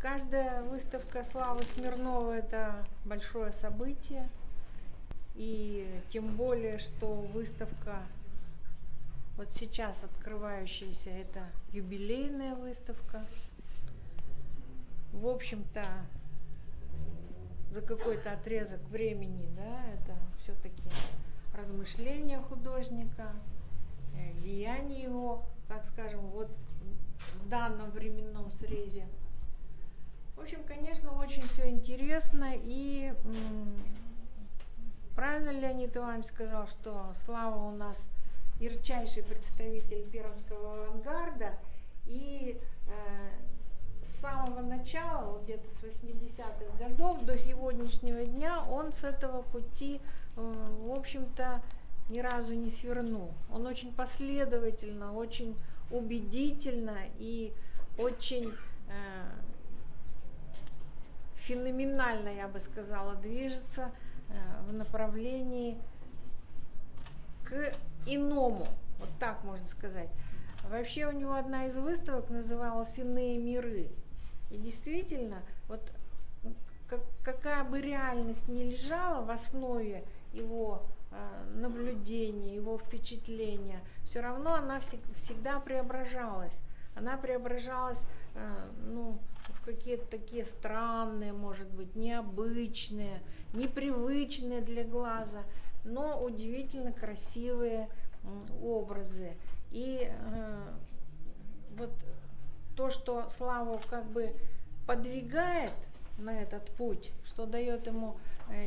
Каждая выставка Славы Смирнова – это большое событие. И тем более, что выставка, вот сейчас открывающаяся, это юбилейная выставка. В общем-то, за какой-то отрезок времени, да, это все-таки размышления художника, э, деяния его, так скажем, вот в данном временном срезе. В общем, конечно, очень все интересно и правильно Леонид Иванович сказал, что Слава у нас ярчайший представитель пермского авангарда и э, с самого начала, где-то с 80-х годов до сегодняшнего дня он с этого пути, э, в общем-то, ни разу не свернул. Он очень последовательно, очень убедительно и очень э, феноменально, я бы сказала, движется э, в направлении к иному, вот так можно сказать. Вообще у него одна из выставок называлась «Иные миры». И действительно, вот как, какая бы реальность ни лежала в основе его э, наблюдения, его впечатления, все равно она всег, всегда преображалась. Она преображалась э, ну, в какие-то такие странные, может быть, необычные, непривычные для глаза, но удивительно красивые образы. И э, вот то, что Славу как бы подвигает на этот путь, что дает ему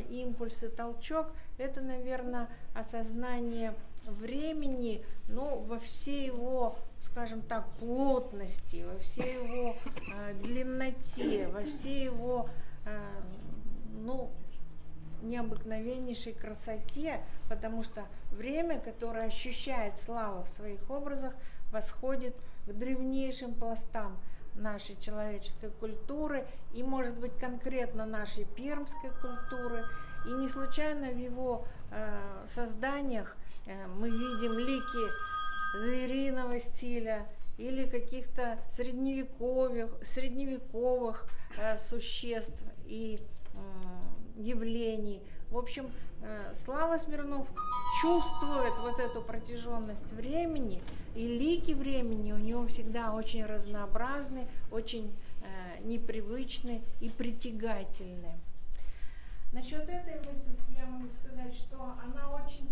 импульс и толчок, это, наверное, осознание времени, ну, во всей его, скажем так, плотности, во всей его э, длинноте, во всей его, э, ну, необыкновеннейшей красоте, потому что время, которое ощущает слава в своих образах, восходит к древнейшим пластам нашей человеческой культуры и, может быть, конкретно нашей пермской культуры. И не случайно в его э, созданиях э, мы видим лики звериного стиля или каких-то средневековых, средневековых э, существ и э, явлений. В общем, э, Слава Смирнов чувствует вот эту протяженность времени, и лики времени у него всегда очень разнообразны, очень э, непривычны и притягательны. Насчет этой выставки я могу сказать, что она очень